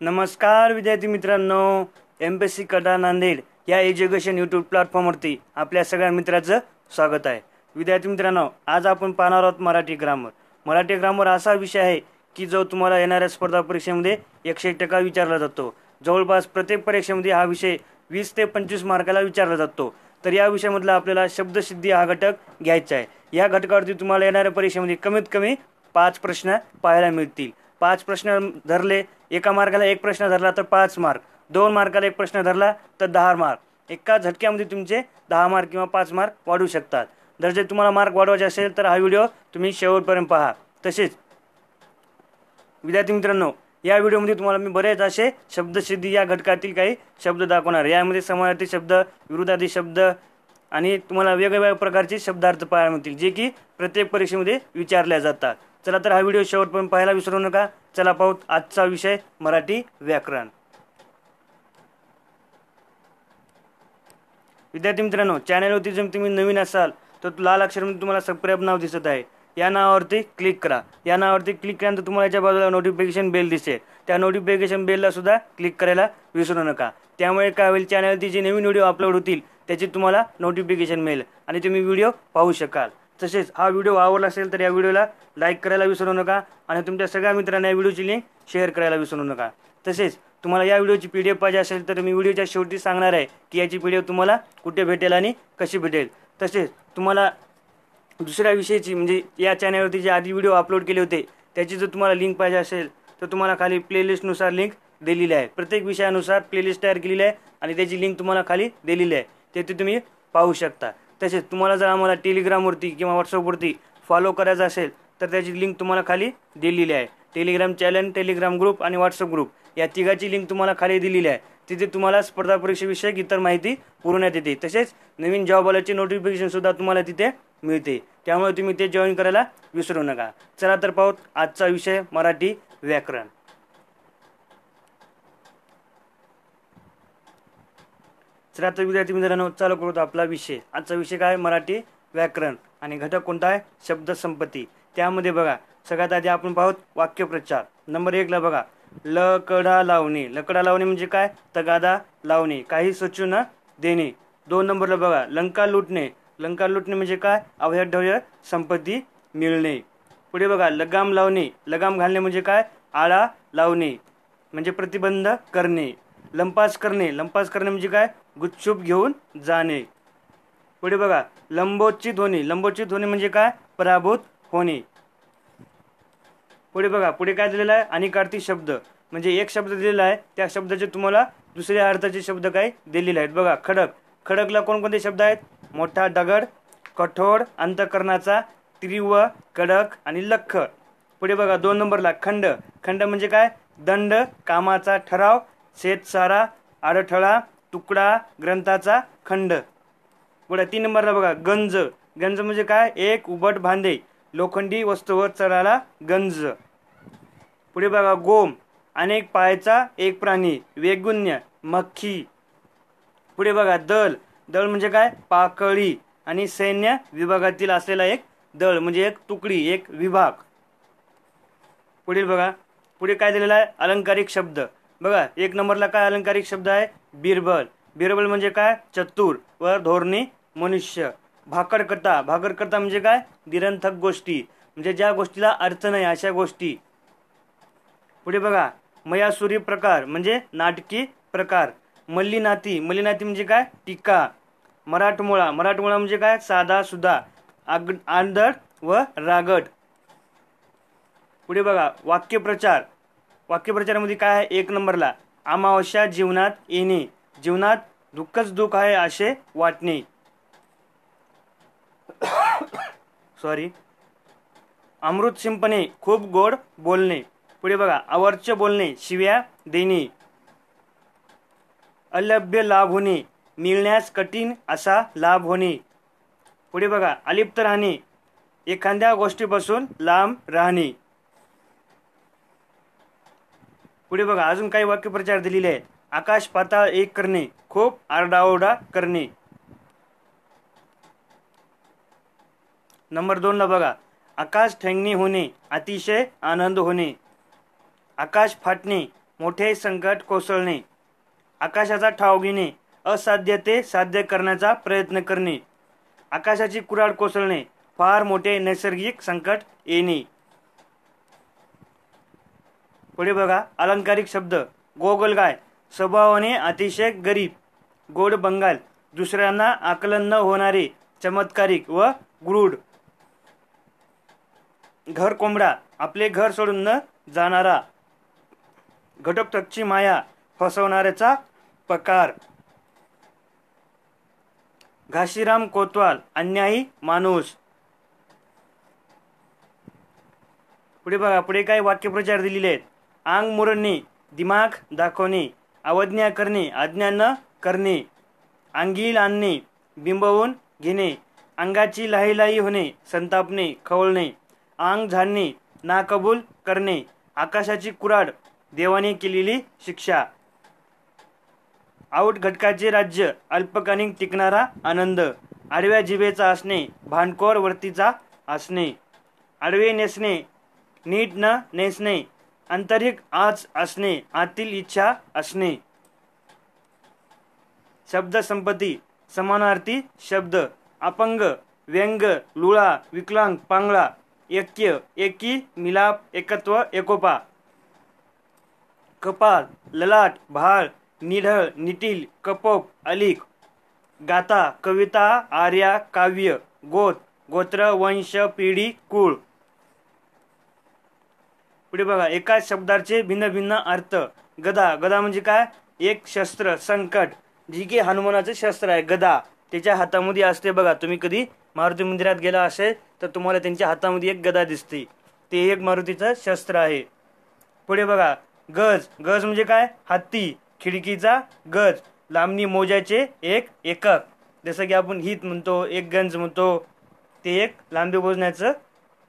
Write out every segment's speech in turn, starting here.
नमस्कार विद्यार्थी मित्रांनो. एम पी सी कडा नांदेड या एज्युकेशन यूट्यूब प्लॅटफॉर्मवरती आपल्या सगळ्या मित्राचं स्वागत आहे. विद्यार्थी मित्रांनो आज आपण पाहणार आहोत मराठी ग्रामर मराठी ग्रामर असा विषय आहे की जो तुम्हाला येणाऱ्या स्पर्धा परीक्षेमध्ये एकशे एक टक्का विचारला जातो. जवळपास प्रत्येक परीक्षेमध्ये हा विषय वीस ते पंचवीस मार्काला विचारला जातो. तर या विषयामधला आपल्याला शब्दसिद्धी हा घटक घ्यायचा आहे. या घटकावरती तुम्हाला येणाऱ्या परीक्षेमध्ये कमीत कमी पाच प्रश्न पाहायला मिळतील. पाच प्रश्न धरले एका मार्काला एक प्रश्न धरला तर पाच मार्क. दोन मार्काला एक प्रश्न धरला तर दहा मार्क. एका झटक्यामध्ये तुमचे दहा मार्क किंवा पाच मार्क वाढू शकतात. जर जे तुम्हाला मार्क वाढवायचे असेल तर हा व्हिडिओ तुम्ही शेवटपर्यंत पहा. तसेच विद्यार्थी मित्रांनो या व्हिडिओमध्ये तुम्हाला मी बरेच असे शब्दसिद्धी या घटकातील काही शब्द दाखवणार यामध्ये समानार्थी शब्द विरुद्धार्थी शब्द आणि तुम्हाला वेगवेगळ्या प्रकारचे शब्दार्थ पाहायला मिळतील जे की प्रत्येक परीक्षेमध्ये विचारल्या जातात. चला तर हा व्हिडिओ शेवटपर्यंत पाहायला विसरू नका. चला पाहू आजचा विषय मराठी व्याकरण. विद्यार्थी मित्रांनो चॅनलवरती जर तुम्ही नवीन असाल तर लाल अक्षरामध्ये तुम्हाला सबस्क्राईब नाव दिसत आहे. या नावावरती क्लिक करा. या नावावरती क्लिक केल्यानंतर तुम्हाला याच्या बाजूला नोटिफिकेशन बेल दिसेल. त्या नोटिफिकेशन बेलला सुद्धा क्लिक करायला विसरू नका. त्यामुळे काय होईल चॅनलवरती जे नवीन व्हिडिओ अपलोड होतील त्याची तुम्हाला नोटिफिकेशन मिळेल आणि तुम्ही व्हिडिओ पाहू शकाल. तसेच हा व्हिडिओ आवडला असेल तर या व्हिडिओला लाईक करायला विसरू नका आणि तुमच्या सगळ्या मित्रांना या व्हिडिओची लिंक शेअर करायला विसरू नका. तसेच तुम्हाला या व्हिडिओची पी डी एफ पाहिजे असेल तर मी व्हिडिओच्या शेवटी सांगणार आहे की याची पी डी एफ तुम्हाला कुठे भेटेल आणि कशी भेटेल. तसेच तुम्हाला दुसऱ्या विषयीची म्हणजे या चॅनलवरती जे आधी व्हिडिओ अपलोड केले होते त्याची जर तुम्हाला लिंक पाहिजे असेल तर तुम्हाला खाली प्लेलिस्टनुसार लिंक दिलेली आहे. प्रत्येक विषयानुसार प्लेलिस्ट तयार केलेली आहे आणि त्याची लिंक तुम्हाला खाली दिलेली आहे. तेथे तुम्ही पाहू शकता. तसेच तुम्हाला जर आम्हाला टेलिग्रामवरती किंवा व्हॉट्सअपवरती फॉलो करायचं असेल तर त्याची लिंक तुम्हाला खाली दिलेली आहे. टेलिग्राम चॅनल टेलिग्राम ग्रुप आणि व्हॉट्सअप ग्रुप या तिघाची लिंक तुम्हाला खाली दिलेली आहे. तिथे तुम्हाला स्पर्धा परीक्षेविषयक इतर माहिती पुरवण्यात येते. तसेच नवीन जॉब आल्याचे तुम्हाला तिथे मिळते. त्यामुळे तुम्ही ते जॉईन करायला विसरू नका. चला तर पाहूत आजचा विषय मराठी व्याकरण. चला तर विद्यार्थी मित्रांनो चालू करू आपला विषय. आजचा विषय काय? मराठी व्याकरण. आणि घटक कोणता आहे? शब्द संपत्ती. त्यामध्ये बघा सगळ्यात आधी आपण पाहूत वाक्यप्रचार नंबर एकला बघा लकडा लावणे. लकडा लावणे म्हणजे काय? तगादा लावणे. काही सूचना न देणे. दोन नंबरला बघा लंका लुटणे. लंका लुटणे म्हणजे काय? अवैधव्य संपत्ती मिळणे. पुढे बघा लगाम लावणे. लगाम घालणे म्हणजे काय? आळा लावणे. म्हणजे प्रतिबंध करणे. लंपास करणे. लंपास करणे म्हणजे काय? गुच्छूप घेऊन जाणे. पुढे बघा लंबोचित होणे. लंबोचित होणे म्हणजे काय? पराभूत होणे. पुढे बघा पुढे काय दिलेलं आहे? अनिकार्थी शब्द. म्हणजे एक शब्द दिलेला आहे त्या शब्दाचे तुम्हाला दुसऱ्या अर्थाचे शब्द काय दिलेले आहेत. बघा खडक. खडकला कोणकोणते शब्द आहेत? मोठा दगड कठोर अंतकरणाचा तीव्र कडक आणि लख. पुढे बघा दोन नंबरला खंड. खंड म्हणजे काय? दंड कामाचा ठराव शेतसारा अडथळा तुकडा ग्रंथाचा खंड. पुढे तीन नंबरला बघा गंज. गंज म्हणजे काय? एक उबट भांडे. लोखंडी वस्तूवर चढाला गंज. पुढे बघा गोम. अनेक पायाचा एक प्राणी. वेगुण्य मक्खी. पुढे बघा दल. दळ म्हणजे काय? पाकळी. आणि सैन्य विभागातील असलेला एक दळ म्हणजे एक तुकडी एक विभाग. पुढील बघा. पुढे काय दिलेला आहे? अलंकारिक शब्द. बघा एक नंबरला काय अलंकारिक शब्द आहे? बिरबल. बिरबल म्हणजे काय? चतुर. व धोरणी मनुष्य. भाकडकथा भाकरकथा म्हणजे काय? निरंथक गोष्टी. म्हणजे ज्या गोष्टीला अर्थ नाही अशा गोष्टी. पुढे बघा. मयासुरी प्रकार म्हणजे नाटकी प्रकार. मल्लीनाथी. मल्लीनाथी म्हणजे काय? टीका. मराठमोळा. मराठमोळा म्हणजे काय? साधा सुधा. आग आंधळ व रागड. पुढे बघा. वाक्यप्रचार. वाक्यप्रचारामध्ये काय आहे? एक नंबरला अमावस्या जीवनात येणे. जीवनात दुःखच दुःख आहे असे वाटणे. सॉरी अमृत शिंपणे खूप गोड बोलणे. पुढे बघा अवर्च्य बोलणे शिव्या देणे. अलभ्य लाभ होणे मिळण्यास कठीण असा लाभ होणे. पुढे बघा अलिप्त राहणे. एखाद्या गोष्टीपासून लांब राहणे. पुढे बघा अजून काही वाक्यप्रचार दिलेले आहे आकाश पाताळ एक करणे खूप आरडाओरडा करणे. नंबर दोनला बघा आकाश ठेंगणे होणे अतिशय आनंद होणे. आकाश फाटणे मोठे संकट कोसळणे. आकाशाचा ठाव घेणे असाध्य ते साध्य करण्याचा प्रयत्न करणे. आकाशाची कुराड कोसळणे फार मोठे नैसर्गिक संकट येणे. पुढे बघा अलंकारिक शब्द. गोगलगाय स्वभावाने अतिशय गरीब गोड बंगाल. दुसऱ्यांना आकलन न होणारे चमत्कारिक व गुरूढ घर कोंबडा. आपले घर सोडून न जाणारा. घटोपटकची माया फसवणाऱ्याचा पकार. घाशीराम कोतवाल अन्यायी माणूस. पुढे बघा पुढे काय वाक्यप्रचार दिलेले आहेत. आंग मुरणे दिमाग दाखवणे अवज्ञा करणे आज्ञा न करणे अंगील आणणे बिंबवून घेणे अंगाची लाही होणे संतापणे खवळणे आंग झाडणे नाकबूल करणे आकाशाची कुराड देवाने केलेली शिक्षा. आऊट घटकाचे राज्य अल्पकालीन टिकणारा आनंद आडव्या जिभेचा असणे भांडखोर वर्तीचा असणे आडवे नेसणे नीट न नेसणे आंतरिक आज असणे आतील इच्छा असणे. शब्द संपत्ती समानार्थी शब्द अपंग व्यंग लुळा विकलांग पांगळा ऐक्य एकी मिलाप एकत्व एकोपा. कपाल ललाट भाळ निढळ निटील कपोप अलिक. गाथा कविता आर्या काव्य गोत गोत्र वंश पिढी कुळ. पुढे बघा एकाच शब्दाचे भिन्न भिन्न अर्थ. गदा. गदा म्हणजे काय? एक शस्त्र संकट. जी की हनुमानाचं शस्त्र आहे गदा. त्याच्या हातामध्ये असते बघा तुम्ही कधी मारुती मंदिरात गेला असेल तर तुम्हाला त्यांच्या हातामध्ये एक गदा दिसते. ते एक मारुतीचं शस्त्र आहे. पुढे बघा गज. गज म्हणजे काय? हत्ती. खिडकीचा गज. लांबणी मोजाचे एक एकक. जसं की आपण हित म्हणतो एक गंज म्हणतो ते एक लांबी मोजण्याचं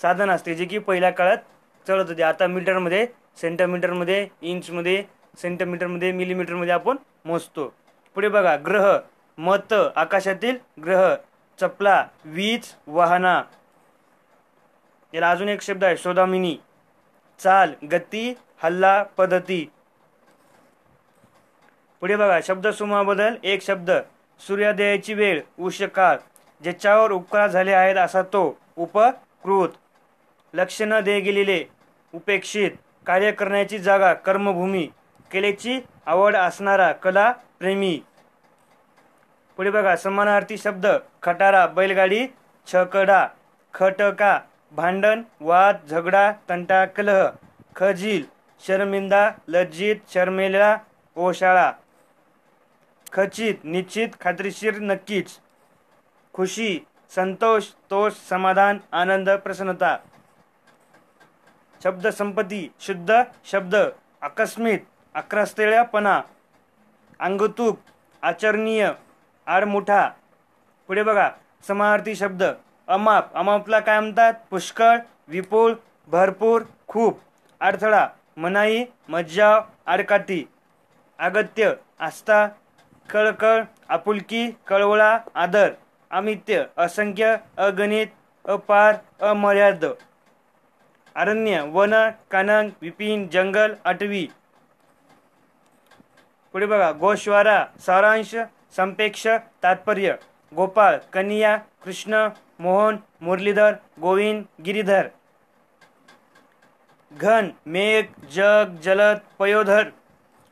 साधन असते जे की पहिल्या काळात चढत होते. आता मीटरमध्ये सेंटीमीटरमध्ये इंचमध्ये सेंटीमीटरमध्ये मिलीमीटरमध्ये आपण मोजतो. पुढे बघा ग्रह मत आकाशातील ग्रह चपला वीज वाहना. याला अजून एक शब्द आहे सोदामिनी. चाल गती हल्ला पद्धती. पुढे बघा शब्द बदल एक शब्द. सूर्योदयाची वेळ उषकाळ ज्याच्यावर उपकार झाले आहेत असा तो उपकृत. लक्ष न दे गेलेले. उपेक्षित कार्य करण्याची जागा कर्मभूमी कलेची आवड असणारा कला प्रेमी. पुढे बघा समानार्थी शब्द खटारा बैलगाडी छकडा खटका भांडण वाद झगडा तंटा कलह खजील शर्मिंदा लज्जित शर्मेला ओशाळा खचित निश्चित खात्रीशीर नक्कीच खुशी संतोष तोष समाधान आनंद प्रसन्नता. शब्द संपत्ती शुद्ध शब्द आकस्मित अक्रस्तेळ्यापणा अंगतूक आचरणीय आडमुठा पुढे बघा समानार्थी शब्द. अमाप. अमापला काय म्हणतात? पुष्कळ विपुल भरपूर खूप. अडथळा. मनाई मज्जाव आडकाठी अगत्य. आस्था कळकळ आपुलकी कळवळा आदर. अमित्य. असंख्य अगणित अपार अमर्याद. अरण्य वन कानन विपिन जंगल अटवी पुढे बघा गोश्वारा सारांश संपेक्ष तात्पर्य. गोपाळ कनिया कृष्ण मोहन मुरलीधर गोविंद गिरीधर. घन मेघ जग जलद पयोधर.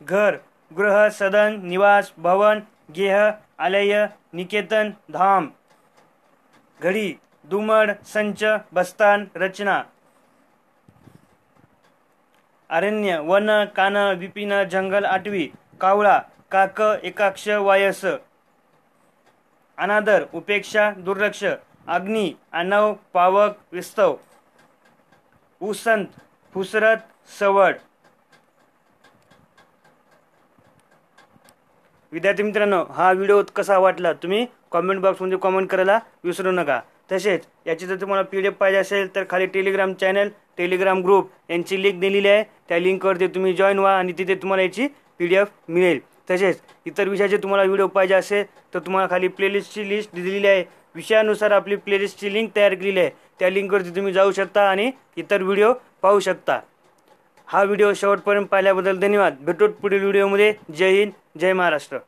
घर गृह सदन निवास भवन गेह आलय निकेतन धाम. घडी दुमड संच बस्तान रचना. अरण्य वन कान विपिन जंगल आठवी कावळा काक एकाक्ष वायस. अनादर उपेक्षा दुर्लक्ष अग्नी अनव पावक विस्तव. उसंत फुसरत सवड. विद्यार्थी मित्रांनो हा व्हिडिओ कसा वाटला तुम्ही कॉमेंट बॉक्समध्ये कॉमेंट करायला विसरू नका. तसेच याची जर तुम्हाला पी डी एफ पाहिजे असेल तर खाली टेलिग्राम चॅनल टेलिग्राम ग्रुप. यांची लिंक दिलेली आहे. त्या लिंकवरती तुम्ही जॉईन व्हा आणि तिथे तुम्हाला याची पी डी एफ मिळेल. तसेच इतर विषयाचे तुम्हाला व्हिडिओ पाहिजे असेल तर तुम्हाला खाली प्लेलिस्टची लिस्ट दिलेली आहे. विषयानुसार आपली प्लेलिस्टची लिंक तयार केलेली आहे. त्या लिंकवरती तुम्ही जाऊ शकता आणि इतर व्हिडिओ पाहू शकता. हा व्हिडिओ शेवटपर्यंत पाहिल्याबद्दल धन्यवाद. भेटूत पुढील व्हिडिओमध्ये जय हिंद. जय महाराष्ट्र.